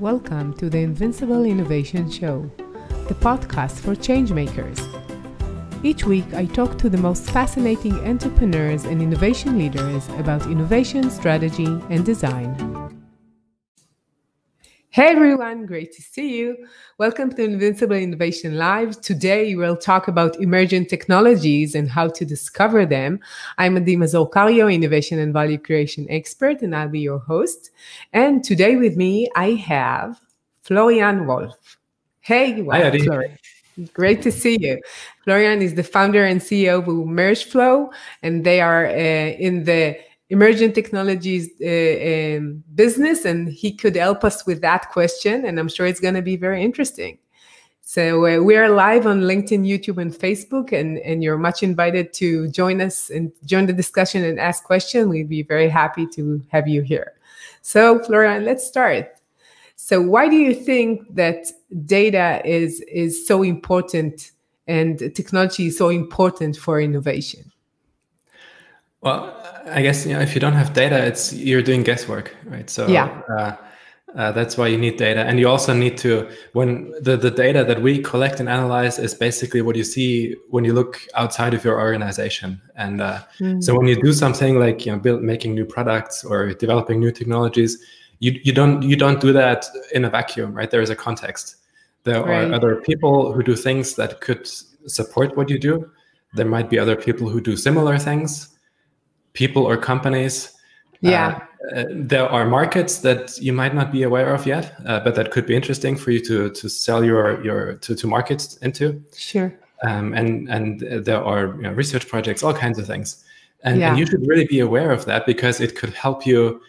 Welcome to the Invincible Innovation Show, the podcast for changemakers. Each week, I talk to the most fascinating entrepreneurs and innovation leaders about innovation, strategy, and design. Hey everyone, great to see you. Welcome to Invincible Innovation Live. Today we'll talk about emerging technologies and how to discover them. I'm Adima Mazor innovation and value creation expert, and I'll be your host. And today with me, I have Florian Wolf. Hey, Hi, Adi. Florian. Great to see you. Florian is the founder and CEO of Mergeflow, and they are uh, in the emerging technologies uh, um, business, and he could help us with that question. And I'm sure it's going to be very interesting. So uh, we are live on LinkedIn, YouTube, and Facebook, and, and you're much invited to join us and join the discussion and ask questions. We'd be very happy to have you here. So, Florian, let's start. So, why do you think that data is is so important and technology is so important for innovation? Well, I guess you know if you don't have data, it's you're doing guesswork, right? So yeah. Uh, uh, that's why you need data, and you also need to when the the data that we collect and analyze is basically what you see when you look outside of your organization. And uh, mm-hmm. so when you do something like you know build making new products or developing new technologies, you you don't you don't do that in a vacuum, right? There is a context. There right. are other people who do things that could support what you do. There might be other people who do similar things people or companies. Yeah. Uh, uh, there are markets that you might not be aware of yet, uh, but that could be interesting for you to to sell your your to to market into. Sure. Um, and and there are you know, research projects, all kinds of things, and, yeah. and you should really be aware of that because it could help you.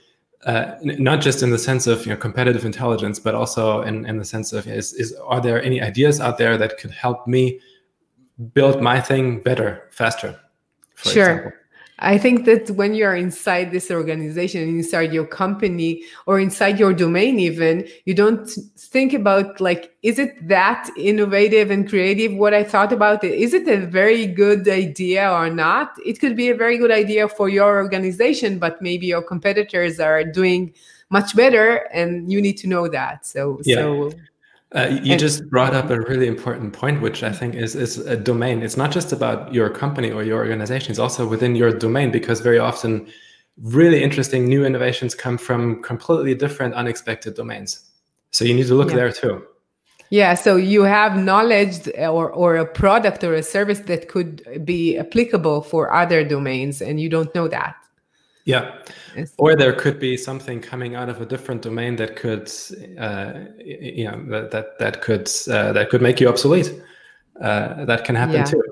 Uh, not just in the sense of you know competitive intelligence, but also in, in the sense of is, is are there any ideas out there that could help me build my thing better, faster? sure. Example. I think that when you are inside this organization, inside your company, or inside your domain, even, you don't think about like, is it that innovative and creative? What I thought about it, is it a very good idea or not? It could be a very good idea for your organization, but maybe your competitors are doing much better, and you need to know that. So, yeah. so uh, you and, just brought up a really important point, which I think is is a domain. It's not just about your company or your organization; it's also within your domain because very often, really interesting new innovations come from completely different, unexpected domains. So you need to look yeah. there too. Yeah, so you have knowledge or, or a product or a service that could be applicable for other domains, and you don't know that. Yeah. Or there could be something coming out of a different domain that could, uh, you know, that that, could uh, that could make you obsolete. Uh, that can happen yeah. too.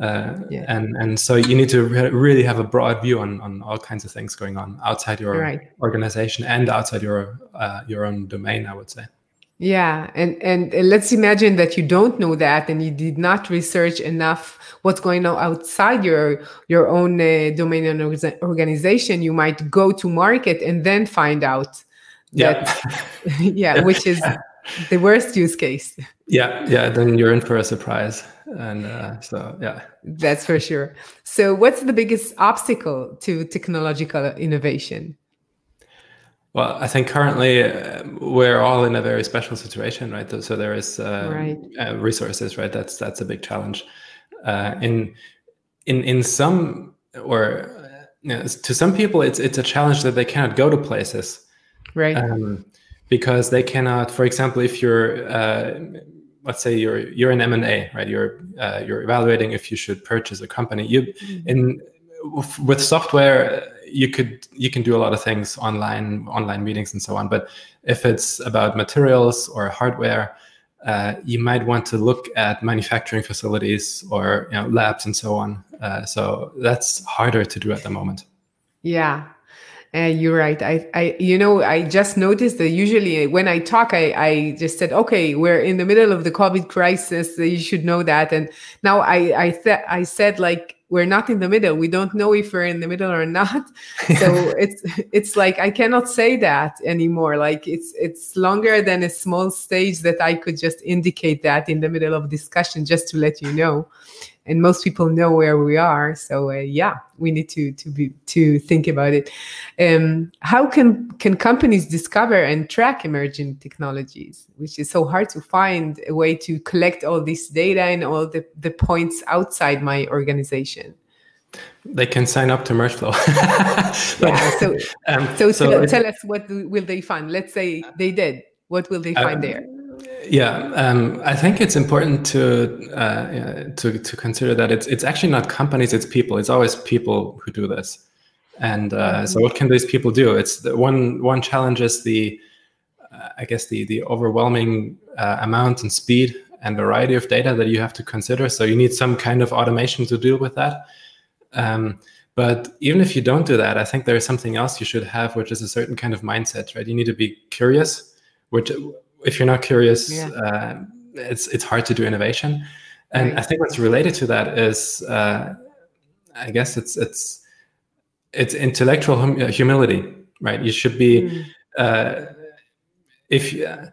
Uh, yeah. And and so you need to re- really have a broad view on on all kinds of things going on outside your right. organization and outside your uh, your own domain. I would say. Yeah, and and let's imagine that you don't know that and you did not research enough what's going on outside your your own uh, domain and organization. You might go to market and then find out that yeah, yeah which is the worst use case. Yeah, yeah, then you're in for a surprise, and uh, so yeah, that's for sure. So, what's the biggest obstacle to technological innovation? Well, I think currently uh, we're all in a very special situation, right? So there is uh, right. uh, resources, right? That's that's a big challenge. Uh, in in in some or you know, to some people, it's it's a challenge that they cannot go to places, right? Um, because they cannot. For example, if you're uh, let's say you're you're in M and A, right? You're uh, you're evaluating if you should purchase a company. You mm-hmm. in with software you could you can do a lot of things online online meetings and so on but if it's about materials or hardware uh, you might want to look at manufacturing facilities or you know, labs and so on uh, so that's harder to do at the moment yeah uh, you're right. I, I, you know, I just noticed that usually when I talk, I, I just said, okay, we're in the middle of the COVID crisis. You should know that. And now I, I, th- I said like we're not in the middle. We don't know if we're in the middle or not. So it's it's like i cannot say that anymore. Like it's it's longer than a small stage that i could just indicate that in the middle of discussion just to let you know and most people know where we are. So uh, yeah, we need to to be to think about it. Um, how can can companies discover and track emerging technologies, which is so hard to find a way to collect all this data and all the the points outside my organization? They can sign up to Mergeflow. yeah. So, um, so, so tell, tell us what will they find? Let's say they did. What will they find um, there? Yeah, um, I think it's important to uh, to to consider that it's it's actually not companies, it's people. It's always people who do this. And uh, mm-hmm. so, what can these people do? It's the one one challenge is the uh, I guess the the overwhelming uh, amount and speed and variety of data that you have to consider. So you need some kind of automation to deal with that. Um, but even if you don't do that, I think there is something else you should have, which is a certain kind of mindset, right? You need to be curious, which if you're not curious, yeah. uh, it's it's hard to do innovation. And right. I think what's related to that is, uh, I guess it's it's it's intellectual hum- humility, right? You should be mm. uh, if uh,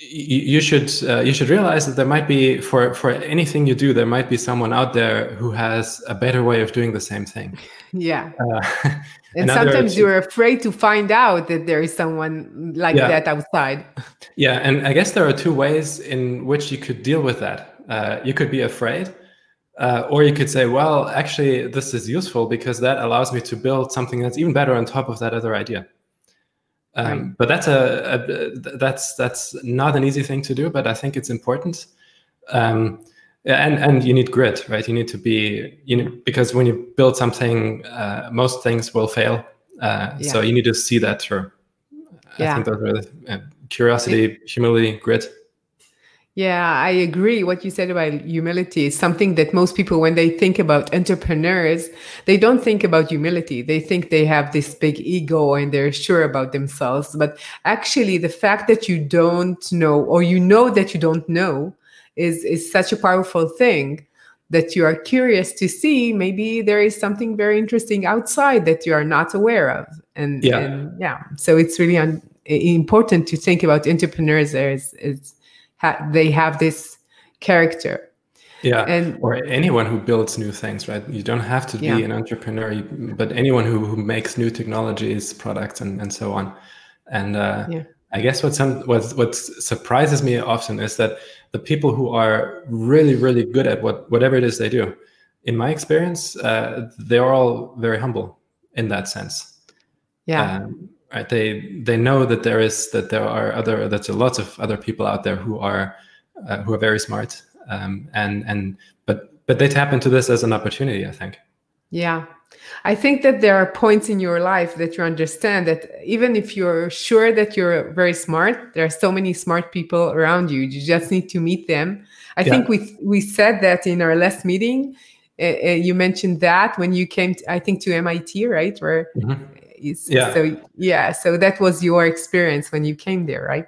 you should uh, you should realize that there might be for for anything you do there might be someone out there who has a better way of doing the same thing. Yeah. Uh, and sometimes you're afraid to find out that there is someone like yeah. that outside. Yeah and i guess there are two ways in which you could deal with that. Uh, you could be afraid uh, or you could say well actually this is useful because that allows me to build something that's even better on top of that other idea um, right. But that's a, a, that's that's not an easy thing to do, but I think it's important. Um, and and you need grit, right? You need to be you know because when you build something, uh, most things will fail. Uh, yeah. So you need to see that through. Yeah. I think those are the, uh, curiosity, humility, grit. Yeah, I agree. What you said about humility is something that most people, when they think about entrepreneurs, they don't think about humility. They think they have this big ego and they're sure about themselves. But actually, the fact that you don't know or you know that you don't know is, is such a powerful thing that you are curious to see. Maybe there is something very interesting outside that you are not aware of. And yeah, and yeah. so it's really un- important to think about entrepreneurs as, as ha- they have this character. Yeah and or anyone who builds new things right? You don't have to be yeah. an entrepreneur but anyone who, who makes new technologies products and, and so on. And uh, yeah. i guess what some what, what surprises me often is that the people who are really really good at what whatever it is they do in my experience uh, they're all very humble in that sense. Yeah. Um, right? They they know that there is that there are other that there are lots of other people out there who are uh, who are very smart um, and and but but they tap into this as an opportunity i think. Yeah. I think that there are points in your life that you understand that even if you're sure that you're very smart there are so many smart people around you. You just need to meet them. I yeah. think we we said that in our last meeting. Uh, uh, you mentioned that when you came to, i think to MIT right? Where mm-hmm yeah. So yeah, so that was your experience when you came there, right?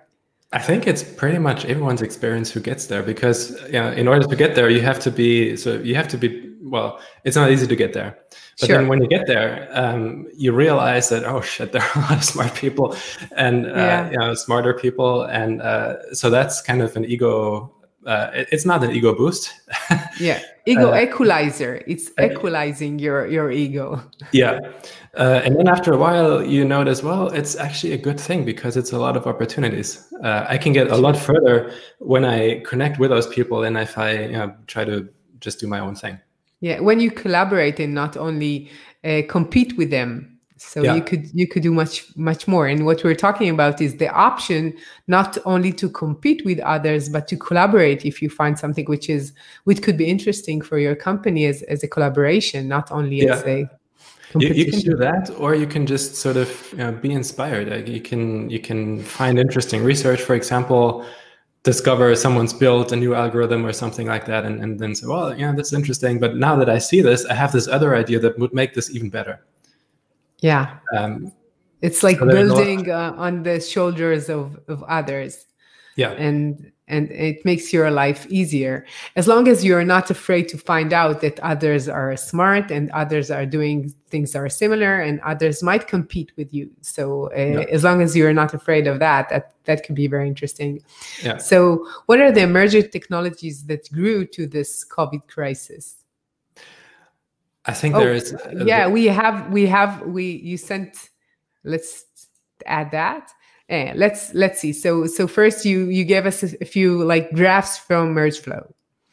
I think it's pretty much everyone's experience who gets there because yeah, in order to get there, you have to be so you have to be well. It's not easy to get there, but sure. then when you get there, um, you realize that oh shit, there are a lot of smart people and uh, yeah. you know, smarter people, and uh, so that's kind of an ego uh, it's not an ego boost. yeah, ego uh, equalizer. It's equalizing your your ego. yeah, uh, and then after a while, you notice, well, it's actually a good thing because it's a lot of opportunities. Uh, I can get a lot further when I connect with those people than if I you know, try to just do my own thing. Yeah, when you collaborate and not only uh, compete with them so yeah. you could you could do much much more and what we're talking about is the option not only to compete with others but to collaborate if you find something which is which could be interesting for your company as, as a collaboration not only yeah. as a you, you, can do that or you can just sort of you know, be inspired like you can you can find interesting research for example discover someone's built a new algorithm or something like that and, and then say well yeah that's interesting but now that i see this i have this other idea that would make this even better yeah. Um, it's like so building uh, on the shoulders of, of others. Yeah. And and it makes your life easier as long as you're not afraid to find out that others are smart and others are doing things that are similar and others might compete with you so uh, yeah. as long as you're not afraid of that that that could be very interesting yeah. so what are the emerging technologies that grew to this covid crisis I think oh, there is. Uh, yeah, we have we have we you sent. Let's add that. Uh, let's let's see. So so first you you gave us a, a few like graphs from Mergeflow.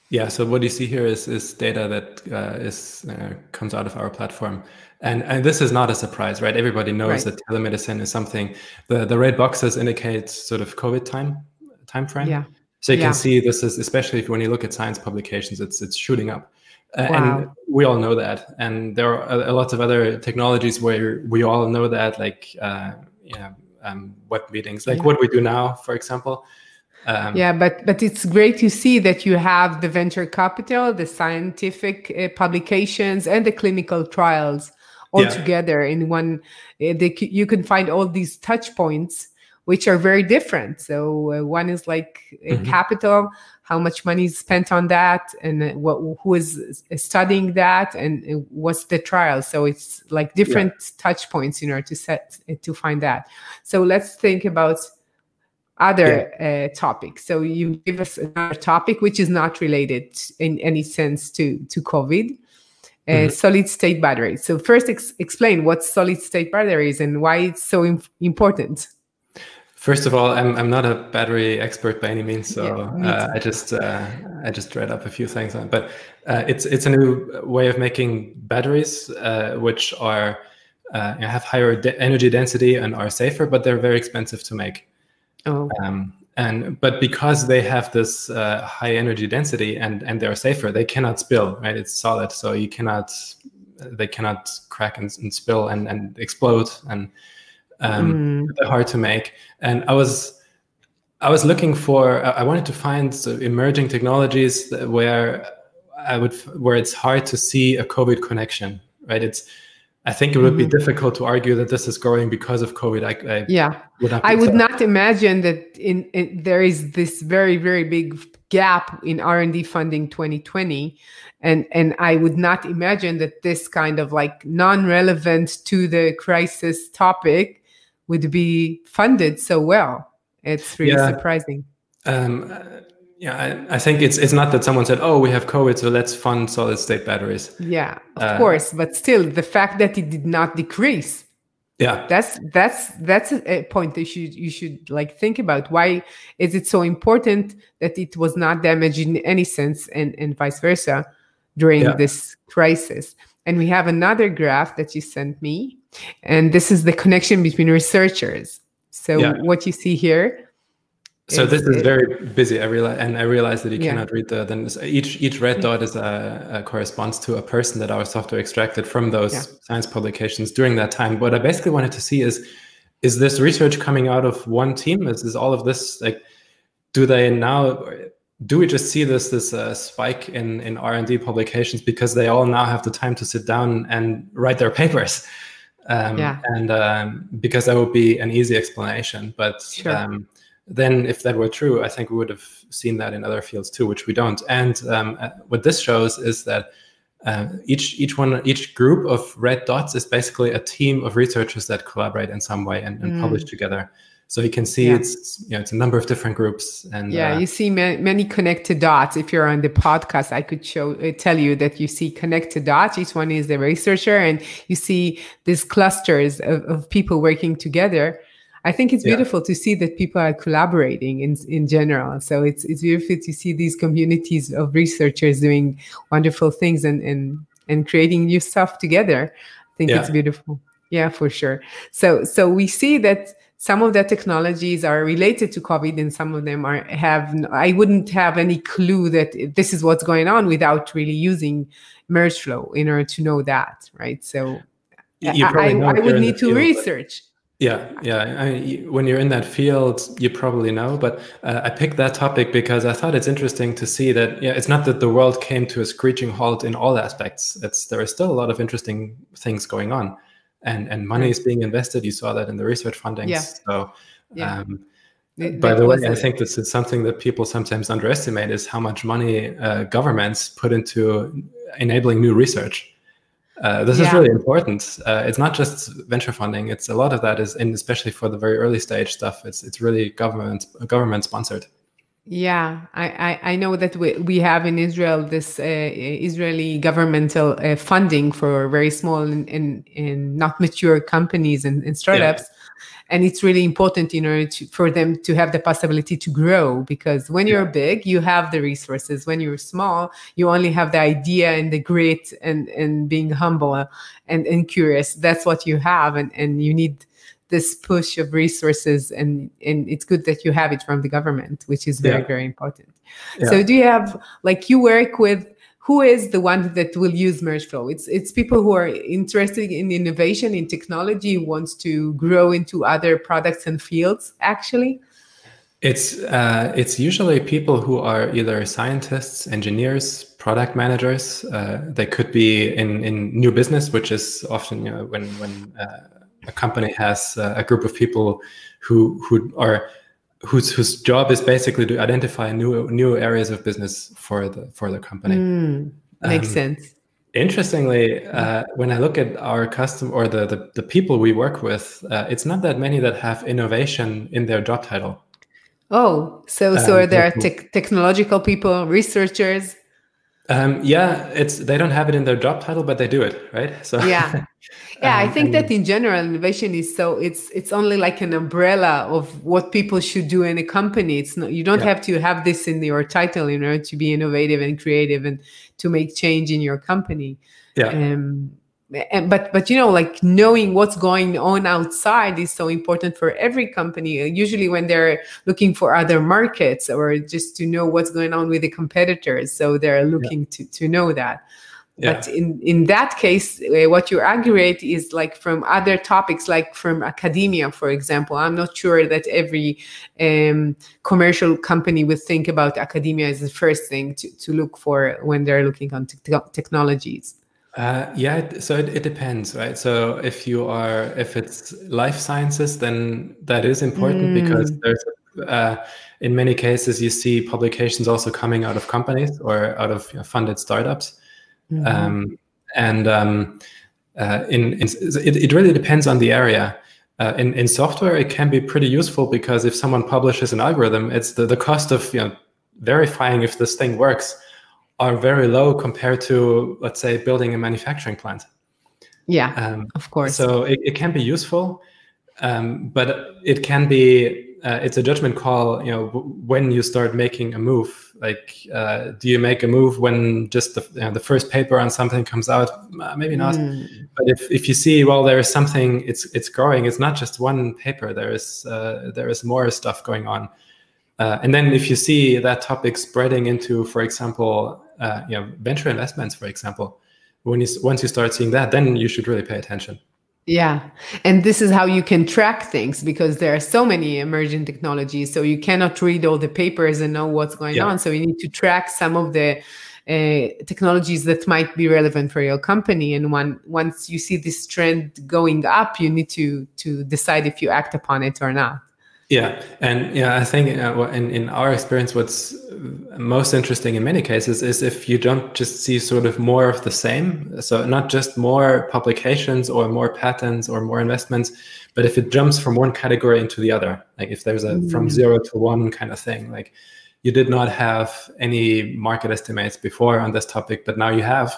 Yeah. So what you see here is is data that uh, is uh, comes out of our platform, and and this is not a surprise, right? Everybody knows right. that telemedicine is something. The the red boxes indicate sort of COVID time time frame. Yeah. So you yeah. can see this is especially if when you look at science publications, it's it's shooting up. Uh, wow. And we all know that. And there are a, a lot of other technologies where we all know that, like uh, yeah, um, web meetings, like yeah. what we do now, for example. Um, yeah, but but it's great to see that you have the venture capital, the scientific uh, publications, and the clinical trials all yeah. together in one. Uh, they, you can find all these touch points which are very different. So uh, one is like mm-hmm. capital, how much money is spent on that, and uh, what who is studying that, and what's the trial. So it's like different yeah. touch points in order to set to find that. So let's think about other yeah. uh, topics. So you give us another topic which is not related in any sense to to COVID. Uh, mm-hmm. solid state batteries. So first, ex- explain what solid state batteries and why it's so Im- important. First of all, I'm I'm not a battery expert by any means, so yeah, uh, I just uh, I just read up a few things on. It. But uh, it's it's a new way of making batteries, uh, which are uh, have higher de- energy density and are safer, but they're very expensive to make. Oh. Um, and but because they have this uh, high energy density and and they're safer, they cannot spill. Right, it's solid, so you cannot they cannot crack and, and spill and and explode and um, mm. hard to make. And I was I was looking for I wanted to find emerging technologies where I would where it's hard to see a COVID connection. Right? It's I think it would mm-hmm. be difficult to argue that this is growing because of COVID. I, I yeah, would I would not imagine that in, in, there is this very very big gap in R and D funding 2020, and and I would not imagine that this kind of like non-relevant to the crisis topic would be funded so well. It's really yeah. surprising. Um, yeah, I, I, think it's it's not that someone said, "Oh, we have COVID, so let's fund solid state batteries." Yeah, of uh, course, but still, the fact that it did not decrease. Yeah, that's that's that's a point that you you should like think about. Why is it so important that it was not damaged in any sense, and and vice versa during yeah. this crisis? And we have another graph that you sent me and this is the connection between researchers. So yeah. what you see here. So is, this is very busy. I realize, and I realize that you yeah. cannot read the. Then each each red dot is a, a, corresponds to a person that our software extracted from those yeah. science publications during that time. What I basically wanted to see is, is this research coming out of one team? Is, is all of this like, do they now? Do we just see this this uh, spike in in R and D publications because they all now have the time to sit down and write their papers? Um, yeah. And um, because that would be an easy explanation. But sure. um, then, if that were true, I think we would have seen that in other fields too, which we don't. And um, uh, what this shows is that uh, each each one each group of red dots is basically a team of researchers that collaborate in some way and, and mm. publish together. So you can see yeah. it's you know it's a number of different groups and yeah, uh, you see many, many, connected dots. If you're on the podcast, I could show uh, tell you that you see connected dots. Each one is the researcher, and you see these clusters of, of people working together. I think it's beautiful yeah. to see that people are collaborating in in general. So it's it's beautiful to see these communities of researchers doing wonderful things and and and creating new stuff together. I think yeah. it's beautiful. Yeah, for sure. So so we see that some of the technologies are related to covid and some of them are have i wouldn't have any clue that this is what's going on without really using mergeflow in order to know that right? So I, I, I, would need to field, research. Yeah yeah I, when you're in that field you probably know but uh, i picked that topic because i thought it's interesting to see that yeah it's not that the world came to a screeching halt in all aspects. It's there are still a lot of interesting things going on and and money is being invested. You saw that in the research funding. Yeah. So. Yeah. Um, by the way, I think this is something that people sometimes underestimate is how much money uh, governments put into enabling new research. Uh, this yeah. is really important. Uh, it's not just venture funding; it's a lot of that is, and especially for the very early stage stuff, it's it's really government government sponsored. Yeah, I, I, I, know that we, we have in Israel this uh, Israeli governmental uh, funding for very small and, and, and, not mature companies and, and startups. Yeah. And it's really important in order to, for them to have the possibility to grow because when you're big, you have the resources. When you're small, you only have the idea and the grit and, and being humble and, and curious. That's what you have. And, and you need this push of resources and and it's good that you have it from the government which is very yeah. very important yeah. so do you have like you work with who is the one that will use mergeflow it's it's people who are interested in innovation in technology wants to grow into other products and fields actually it's uh, it's usually people who are either scientists, engineers, product managers. Uh, they could be in, in new business, which is often you know, when when uh, a company has uh, a group of people who who are whose whose job is basically to identify new new areas of business for the for the company. Mm, makes um, sense. Interestingly, uh, when I look at our custom or the the, the people we work with, uh, it's not that many that have innovation in their job title. Oh, so so um, are there te- technological people, researchers? Um, yeah, it's they don't have it in their job title, but they do it, right? So yeah, yeah. um, I think that in general, innovation is so it's it's only like an umbrella of what people should do in a company. It's not you don't yeah. have to have this in your title in order to be innovative and creative and to make change in your company. Yeah. Um, and, but but you know like knowing what's going on outside is so important for every company usually when they're looking for other markets or just to know what's going on with the competitors so they're looking yeah. to to know that yeah. but in in that case uh, what you aggregate is like from other topics like from academia for example i'm not sure that every um, commercial company would think about academia as the first thing to, to look for when they're looking on te- technologies uh, yeah, so it, it depends, right? So if you are, if it's life sciences, then that is important mm. because there's, uh, in many cases, you see publications also coming out of companies or out of you know, funded startups. Mm-hmm. Um, and um, uh, in, in it, it really depends on the area. Uh, in, in software, it can be pretty useful because if someone publishes an algorithm, it's the, the cost of you know verifying if this thing works are very low compared to, let's say, building a manufacturing plant. Yeah, um, of course. So it, it can be useful, um, but it can be uh, it's a judgment call. You know, when you start making a move, like uh, do you make a move when just the, you know, the first paper on something comes out? Uh, maybe not. Mm. But if, if you see, well, there is something, it's it's growing. It's not just one paper. There is uh, there is more stuff going on. Uh, and then if you see that topic spreading into, for example, uh, you know, venture investments, for example, when you once you start seeing that, then you should really pay attention. Yeah. And this is how you can track things because there are so many emerging technologies. So you cannot read all the papers and know what's going yeah. on. So you need to track some of the uh, technologies that might be relevant for your company. And one, once you see this trend going up, you need to to decide if you act upon it or not. Yeah, and yeah, I think uh, in in our experience, what's most interesting in many cases is if you don't just see sort of more of the same. So not just more publications or more patents or more investments, but if it jumps from one category into the other, like if there's a mm. from zero to one kind of thing, like you did not have any market estimates before on this topic, but now you have,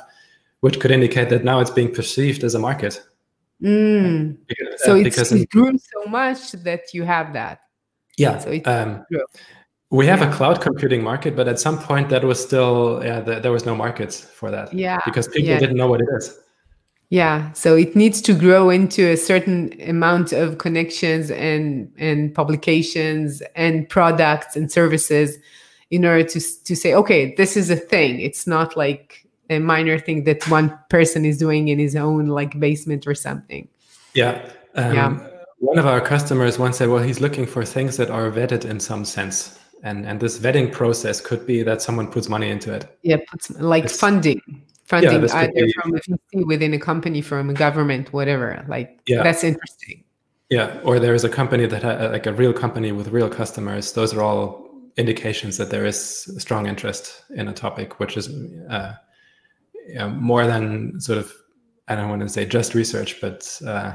which could indicate that now it's being perceived as a market. Mm. Because, so uh, it's, it grew so much that you have that. Yeah. So um, we have yeah. a cloud computing market, but at some point that was still yeah, the, there was no markets for that. Yeah. Because people yeah. didn't know what it is. Yeah. So it needs to grow into a certain amount of connections and and publications and products and services in order to to say, okay, this is a thing. It's not like a minor thing that one person is doing in his own like basement or something. Yeah. Um, yeah. One of our customers once said, well, he's looking for things that are vetted in some sense. And, and this vetting process could be that someone puts money into it. Yeah, puts, like it's, funding, funding yeah, either be, from a VC within a company, from a government, whatever. Like yeah. that's interesting. Yeah, or there is a company that ha- like a real company with real customers. Those are all indications that there is strong interest in a topic, which is uh, you know, more than sort of I don't want to say just research, but uh,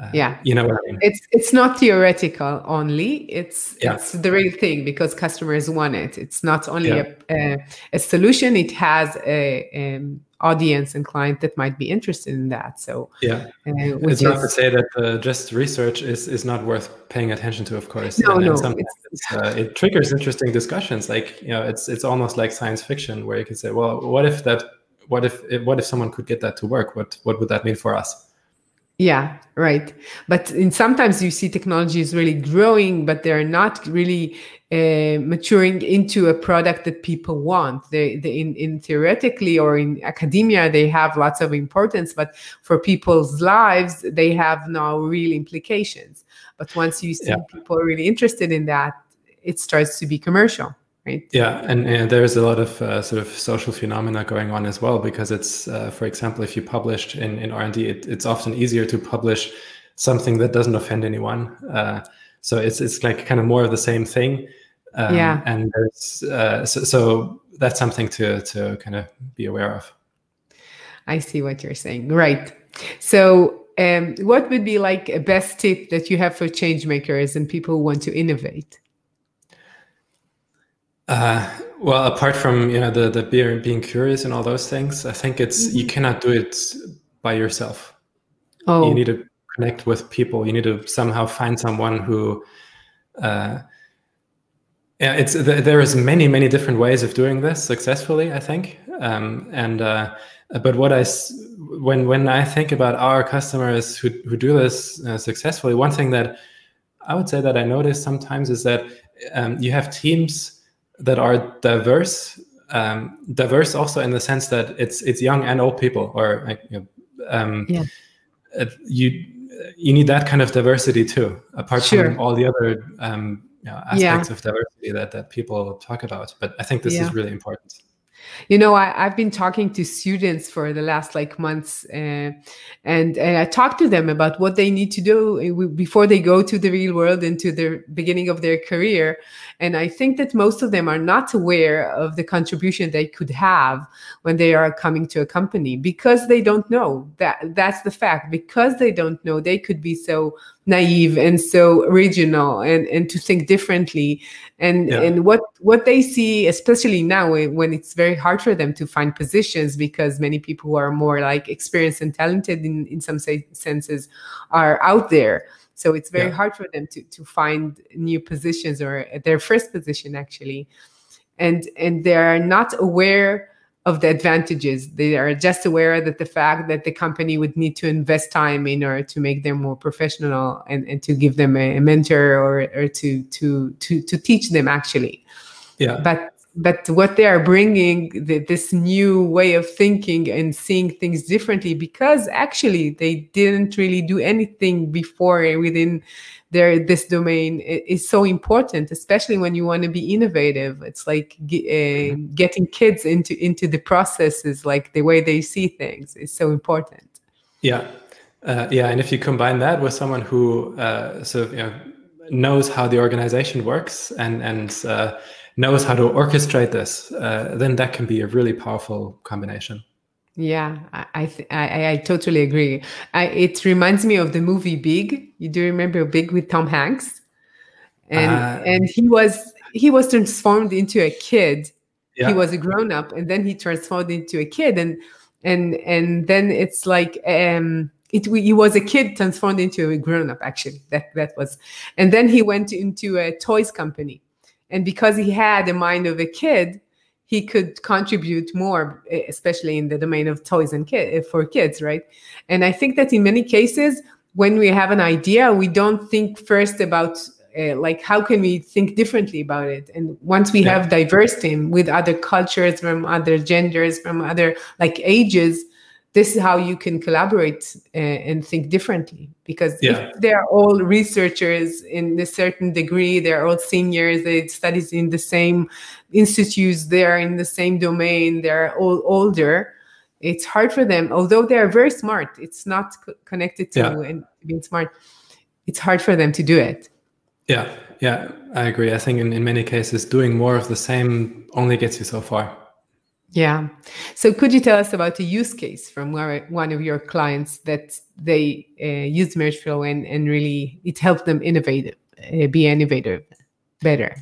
Uh, yeah, you know what I mean. It's it's not theoretical only. It's yeah. it's the real thing because customers want it. It's not only yeah. a, a, a solution. It has a, a um, audience and client that might be interested in that. So yeah, uh, it's not to say that uh, just research is is not worth paying attention to, of course. No, and, no, it's, uh, it triggers interesting discussions. Like you know, it's it's almost like science fiction where you can say, well, what if that, what if what if someone could get that to work? What what would that mean for us? Yeah, right. But in sometimes you see technology is really growing, but they're not really uh, maturing into a product that people want. They, they in, in theoretically or in academia, they have lots of importance, but for people's lives, they have no real implications. But once you see yeah. people really interested in that, it starts to be commercial right. Yeah and, and there's a lot of uh, sort of social phenomena going on as well because it's uh, for example if you published in, in r&d it, it's often easier to publish something that doesn't offend anyone. Uh, so it's it's like kind of more of the same thing. Um, yeah. and there's uh, so, so that's something to to kind of be aware of. I see what you're saying. Right. So um, what would be like a best tip that you have for change makers and people who want to innovate uh, well, apart from you know the the being being curious and all those things, I think it's mm-hmm. you cannot do it by yourself. Oh, you need to connect with people. You need to somehow find someone who. Uh, yeah, it's there is many many different ways of doing this successfully. I think, um, and uh, but what I when when I think about our customers who who do this uh, successfully, one thing that I would say that I notice sometimes is that um, you have teams that are diverse um, diverse also in the sense that it's it's young and old people or you know, um, yeah. Uh, you you need that kind of diversity too apart sure. from all the other um, you know, aspects yeah. of diversity that that people talk about but i think this yeah. is really important you know I, have been talking to students for the last like months uh, and, and i talk to them about what they need to do uh, before they go to the real world into the beginning of their career. And i think that most of them are not aware of the contribution they could have when they are coming to a company because they don't know. That that's the fact. Because they don't know they could be so naive and so original and and to think differently and yeah. and what what they see especially now eh, when it's very hard for them to find positions because many people who are more like experienced and talented in in some say, senses are out there so it's very yeah. hard for them to to find new positions or their first position actually and and they're not aware of the advantages. They are just aware that the fact that the company would need to invest time in order to make them more professional and, and to give them a, mentor or, or to, to, to, to teach them actually. Yeah. But but what they are bringing the, this new way of thinking and seeing things differently because actually they didn't really do anything before within their this domain is so important especially when you want to be innovative. It's like uh, getting kids into into the processes like the way they see things is so important. Yeah. Uh, yeah and if you combine that with someone who uh, sort of you know, knows how the organization works and and uh, knows how to orchestrate this, uh, then that can be a really powerful combination. Yeah, I th- I, I, totally agree. I, it reminds me of the movie Big. You do remember Big with Tom Hanks, and uh, and he was he was transformed into a kid. Yeah. He was a grown up, and then he transformed into a kid, and and and then it's like um it he was a kid transformed into a grown up. Actually, that that was, and then he went into a toys company and because he had the mind of a kid he could contribute more especially in the domain of toys and kid for kids right and i think that in many cases when we have an idea we don't think first about uh, like how can we think differently about it and once we yeah. have diverse team with other cultures from other genders from other like ages this is how you can collaborate uh, and think differently. Because yeah. if they're all researchers in a certain degree they're all seniors they studied in the same institutes they're in the same domain they're all older it's hard for them. Although they're very smart it's not co- connected to yeah. being smart it's hard for them to do it. Yeah yeah i agree. I think in, in many cases doing more of the same only gets you so far Yeah. So could you tell us about a use case from one of your clients that they uh, used Mergeflow and, and really it helped them innovate, uh, be innovative better?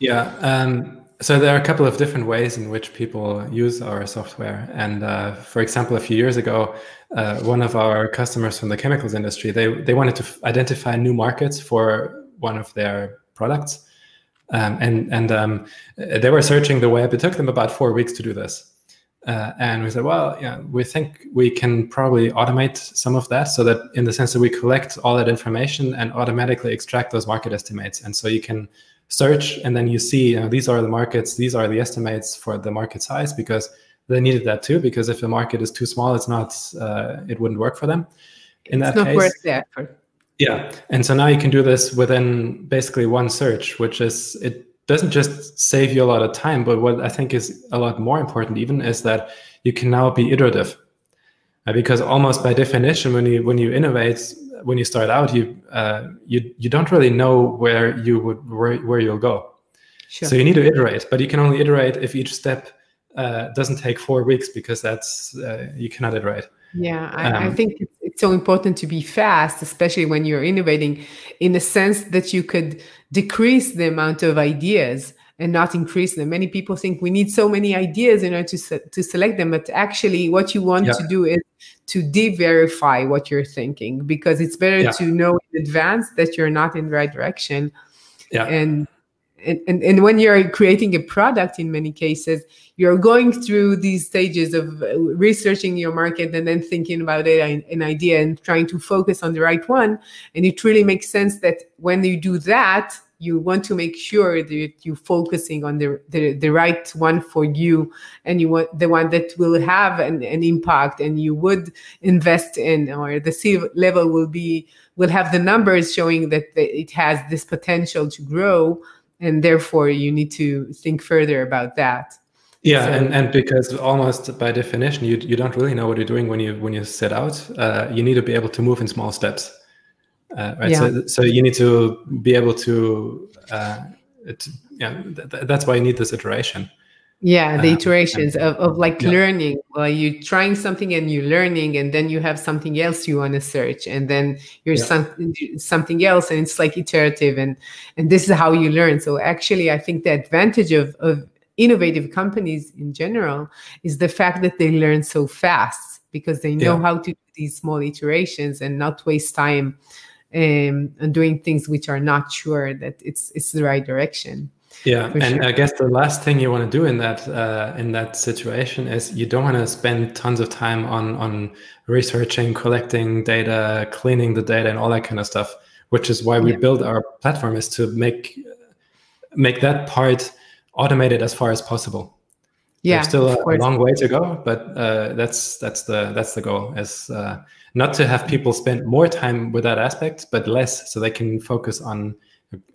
Yeah. Um, so there are a couple of different ways in which people use our software. And uh, for example, a few years ago, uh, one of our customers from the chemicals industry, they, they wanted to identify new markets for one of their products. Um, and and um, they were searching the web. It took them about four weeks to do this. Uh, and we said, well, yeah, we think we can probably automate some of that so that in the sense that we collect all that information and automatically extract those market estimates. And so you can search and then you see you know, these are the markets, these are the estimates for the market size because they needed that too. Because if the market is too small, it's not, uh, it wouldn't work for them. In it's that not case, worth the effort. Yeah. And so now you can do this within basically one search, which is it doesn't just save you a lot of time, but what I think is a lot more important even is that you can now be iterative. Uh, because almost by definition, when you when you innovate, when you start out, you uh, you you don't really know where you would where, where you'll go. Sure. So you need to iterate, but you can only iterate if each step uh, doesn't take four weeks because that's uh, you cannot iterate. Yeah, I, um, I think it's so important to be fast, especially when you're innovating, in the sense that you could decrease the amount of ideas and not increase them. Many people think we need so many ideas in order to, se- to select them, but actually, what you want yeah. to do is to de-verify what you're thinking because it's better yeah. to know in advance that you're not in the right direction. Yeah. And and, and, when you're creating a product in many cases you're going through these stages of uh, researching your market and then thinking about it an idea and trying to focus on the right one. And it really makes sense that when you do that you want to make sure that you're focusing on the, the, the right one for you and you want the one that will have an, an impact and you would invest in or the C level will be will have the numbers showing that it has this potential to grow and therefore you need to think further about that. Yeah so, and, and because almost by definition you, you don't really know what you're doing when you when you set out. Uh, you need to be able to move in small steps. Uh, right? Yeah. so, so you need to be able to, uh, to yeah th- that's why you need this iteration yeah the uh, iterations of, of like yeah. learning well you're trying something and you're learning and then you have something else you want to search and then you're yeah. some, something else and it's like iterative and and this is how you learn so actually i think the advantage of of innovative companies in general is the fact that they learn so fast because they know yeah. how to do these small iterations and not waste time um, and doing things which are not sure that it's it's the right direction yeah and sure. i guess the last thing you want to do in that uh, in that situation is you don't want to spend tons of time on on researching collecting data cleaning the data and all that kind of stuff which is why we yeah. build our platform is to make make that part automated as far as possible yeah There's still a, a, long way to go but uh, that's that's the that's the goal is uh, not to have people spend more time with that aspect but less so they can focus on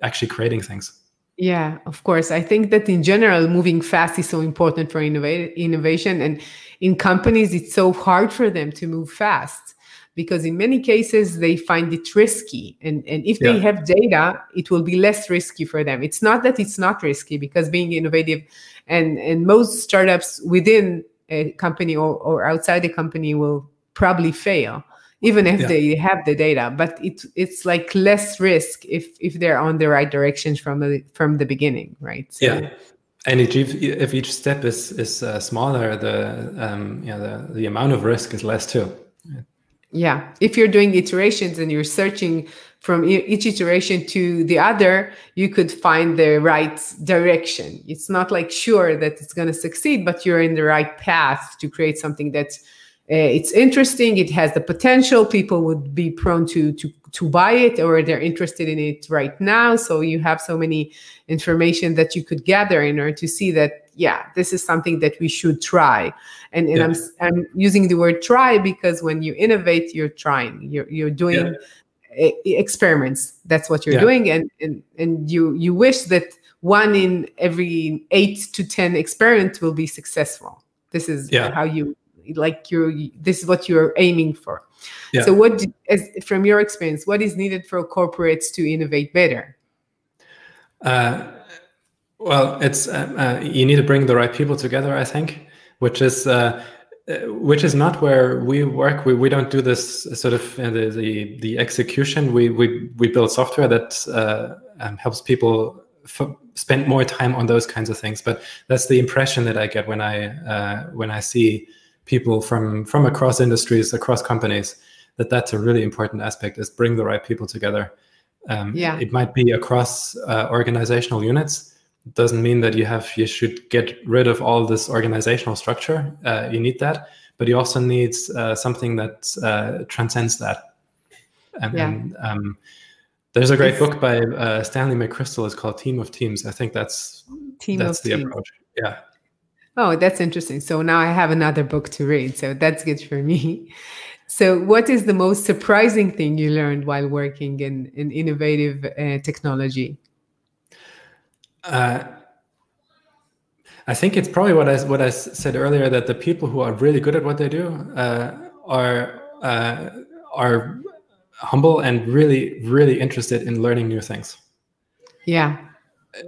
actually creating things yeah, of course. I think that in general, moving fast is so important for innov- innovation. And in companies, it's so hard for them to move fast because in many cases they find it risky. And, and if yeah. they have data, it will be less risky for them. It's not that it's not risky because being innovative and, and most startups within a company or, or outside a company will probably fail even if yeah. they have the data but it, it's like less risk if if they're on the right directions from the from the beginning right? So, yeah. And if, if each step is is uh, smaller the um you know the, the amount of risk is less too. Yeah. If you're doing iterations and you're searching from each iteration to the other you could find the right direction. It's not like sure that it's going to succeed but you're in the right path to create something that's Uh, it's interesting. It has the potential. People would be prone to to to buy it or they're interested in it right now. So you have so many information that you could gather in order to see that yeah this is something that we should try. And, and yeah. I'm, I'm using the word try because when you innovate you're trying. You're, you're doing yeah. experiments. That's what you're yeah. doing. And, and and you you wish that one in every eight to ten experiments will be successful. This is how you like you're this is what you're aiming for yeah. so what as, from your experience what is needed for corporates to innovate better uh, well it's uh, uh, you need to bring the right people together i think which is uh, uh, which is not where we work. We, we don't do this sort of uh, the, the, the execution. We we we build software that uh, um, helps people spend more time on those kinds of things. But that's the impression that I get when I uh, when I see people from from across industries, across companies. That that's a really important aspect is bring the right people together. Um, yeah, it might be across uh, organizational units doesn't mean that you have you should get rid of all this organizational structure. Uh, you need that, but you also need uh, something that uh, transcends that. And, yeah. and um, there's a great it's, book by uh, Stanley McChrystal. It's called Team of Teams. I think that's Team that's the approach. Yeah. Oh, that's interesting. So now I have another book to read. So that's good for me. So, what is the most surprising thing you learned while working in, in innovative uh, technology? Uh, I think it's probably what I what I said earlier that the people who are really good at what they do uh, are uh, are humble and really really interested in learning new things. Yeah.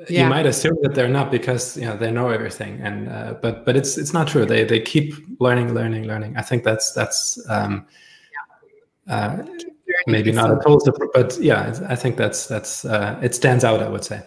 You might assume that they're not because you know they know everything, and uh, but but it's it's not true. They they keep learning, learning, learning. I think that's that's um, uh, maybe not a total, but yeah, I think that's that's uh, it stands out. I would say.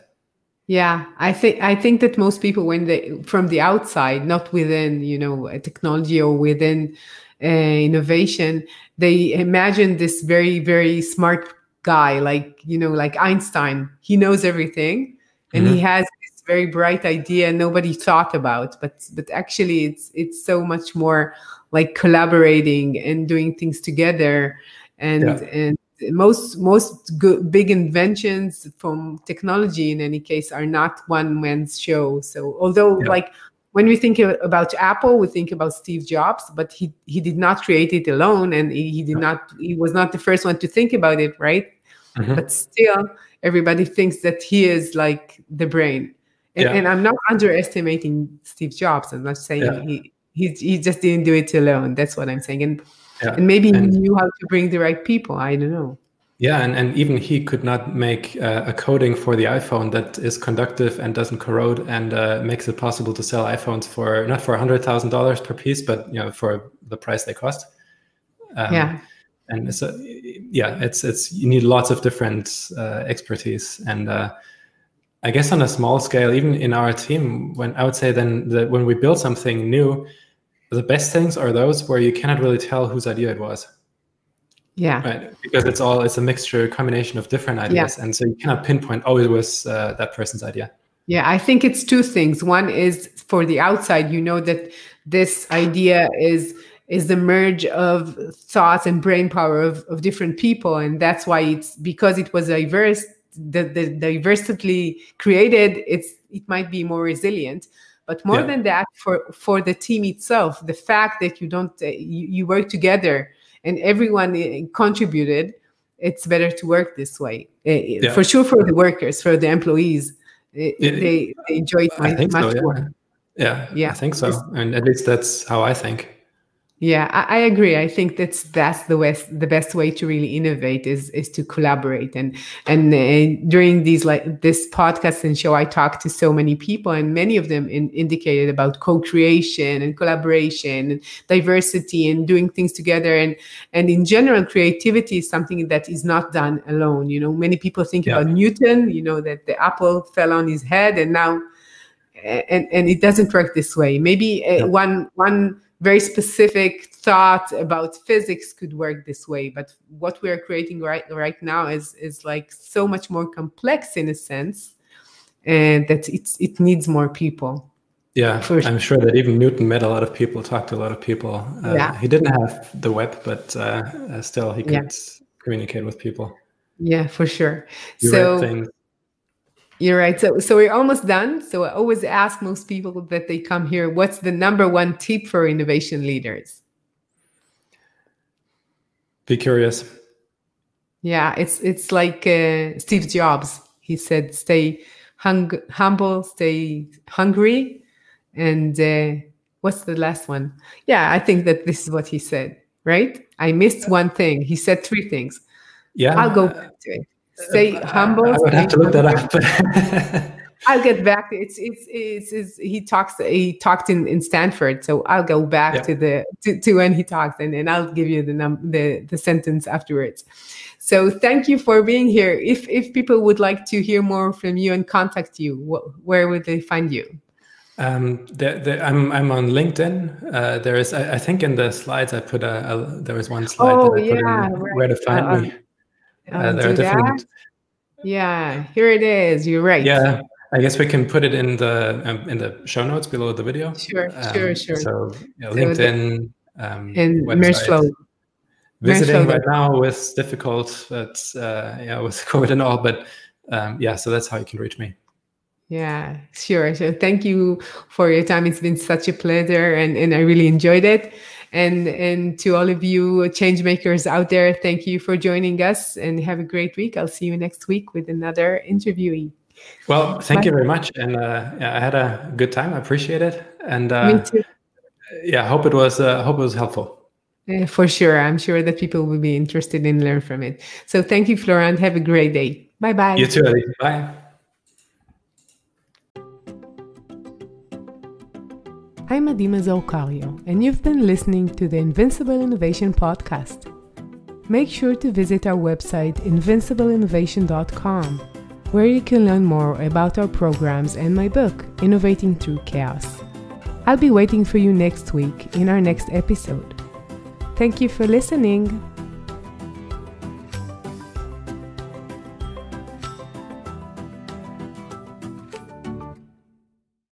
Yeah, I think I think that most people, when they from the outside, not within you know technology or within uh, innovation, they imagine this very very smart guy, like you know, like Einstein. He knows everything, and mm-hmm. he has this very bright idea nobody thought about. But but actually, it's it's so much more like collaborating and doing things together, and yeah. and most most good, big inventions from technology in any case are not one man's show so although yeah. like when we think about apple we think about steve jobs but he he did not create it alone and he, he did not he was not the first one to think about it right mm-hmm. but still everybody thinks that he is like the brain. And, yeah. and i'm not underestimating steve jobs. I'm not saying yeah. he, he he just didn't do it alone. That's what i'm saying. And yeah. and maybe and, he knew how to bring the right people. I don't know. Yeah and, and even he could not make uh, a coating for the iphone that is conductive and doesn't corrode and uh, makes it possible to sell iphones for not for $100000 per piece but you know for the price they cost. Um, yeah and so yeah it's it's you need lots of different uh, expertise and uh, i guess on a small scale even in our team when i would say then that when we build something new the best things are those where you cannot really tell whose idea it was. Yeah. Right. Because it's all it's a mixture, combination of different ideas, yeah. and so you cannot pinpoint. Oh, it was uh, that person's idea. Yeah, I think it's two things. One is for the outside, you know that this idea is is the merge of thoughts and brain power of, of different people, and that's why it's because it was diverse. The, the diversity created, it's it might be more resilient but more yeah. than that for for the team itself the fact that you don't uh, you, you, work together and everyone uh, contributed it's better to work this way uh, yeah. for sure for the workers for the employees it, they, they enjoy it much, much so, yeah. more yeah yeah i think so and at least that's how i think yeah, I, I, agree. I think that's that's the best the best way to really innovate is is to collaborate. And and uh, during these like this podcast and show, I talked to so many people, and many of them in, indicated about co-creation and collaboration and diversity and doing things together. And and in general, creativity is something that is not done alone. You know, many people think yeah. about Newton. You know that the apple fell on his head, and now and and it doesn't work this way. Maybe uh, yeah. one one very specific thought about physics could work this way but what we are creating right right now is is like so much more complex in a sense and that it's it needs more people. Yeah For i'm sure that even newton met a lot of people talked to a lot of people. Uh, yeah. he didn't have the web but uh, uh still he could yeah. communicate with people. Yeah for sure. You so you're right. So, so we're almost done. So I always ask most people that they come here, what's the number one tip for innovation leaders? Be curious. Yeah, it's it's like uh, Steve Jobs. He said, "Stay hung- humble, stay hungry," and uh, what's the last one? Yeah, I think that this is what he said. Right? I missed one thing. He said three things. Yeah, I'll go back to it stay humble. I would have to look that up. I'll get back. It's, it's it's it's, he talks. He talked in, in Stanford, so I'll go back yeah. to the to, to when he talked, and, and I'll give you the num the the sentence afterwards. So thank you for being here. If if people would like to hear more from you and contact you, wh where would they find you? Um, the, the, I'm I'm on LinkedIn. Uh, there is I, I, think in the slides I put a, a there was one slide oh, that I yeah, put in right. where to find uh, me. Uh, there are different. That? Yeah, here it is. You're right. Yeah, I guess we can put it in the um, in the show notes below the video. Sure, um, sure, sure. So yeah, LinkedIn um, and Mergeflow. Visiting right now was difficult, but uh, yeah, with COVID and all. But um, yeah, so that's how you can reach me. Yeah, sure. So thank you for your time. It's been such a pleasure, and and I really enjoyed it. And and to all of you change makers out there, thank you for joining us, and have a great week. I'll see you next week with another interviewee. Well, thank Bye. you very much, and uh, yeah, I had a good time. I appreciate it, and uh, me too. Yeah, I hope it was. Uh, hope it was helpful. Uh, for sure, I'm sure that people will be interested in learn from it. So thank you, Florian. Have a great day. Bye bye. You too, Adi. Bye. I'm Adi Mazor Kario, and you've been listening to the Invincible Innovation Podcast. Make sure to visit our website, invincibleinnovation.com where you can learn more about our programs and my book, Innovating Through Chaos. I'll be waiting for you next week in our next episode. Thank you for listening.